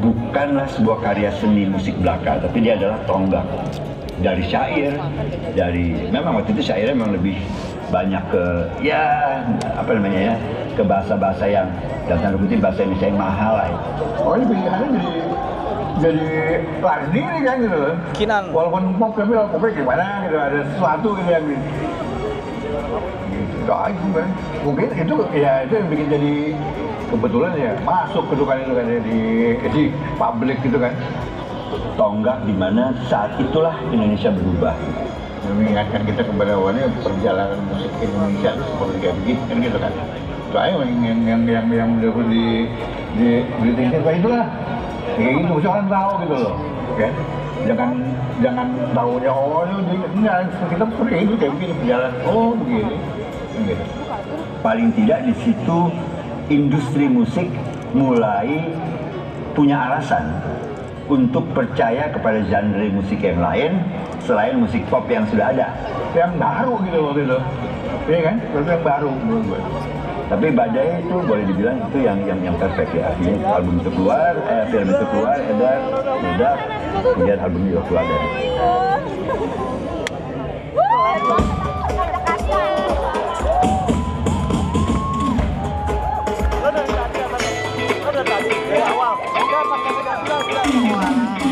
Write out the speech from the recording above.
bukanlah sebuah karya seni musik belaka, tapi dia adalah tonggak dari syair, dari memang waktu itu syairnya memang lebih banyak ke ya apa namanya ya ke bahasa-bahasa yang dalam tanda kutip bahasa Indonesia yang mahal lah. ya. Oh ini pilihannya jadi jadi Lardi nih kan gitu loh. Kinan. Walaupun pop tapi kalau popnya gimana gitu ada sesuatu gitu yang gitu aja kan. Mungkin itu ya itu yang bikin jadi kebetulan ya masuk ke kan itu kan ya, di di publik gitu kan. Tonggak di mana saat itulah Indonesia berubah. mengingatkan kita kepada awalnya perjalanan musik Indonesia itu seperti kayak begini kan gitu kan. Itu aja yang yang yang yang yang udah di di di tingkat kayak itulah. Kayak gitu orang tahu gitu loh kan jangan jangan tahunya oh ini enggak kita seperti itu kayak begini perjalanan oh begini. Gitu. Paling tidak di situ industri musik mulai punya alasan untuk percaya kepada genre musik yang lain selain musik pop yang sudah ada. yang baru gitu waktu itu iya kan itu yang baru menurut gue Tapi Badai itu boleh dibilang itu yang yang yang perfect ya. Artinya album itu keluar, eh, film itu keluar, edar, udah, kemudian album juga keluar dari. ปกติเราเพื่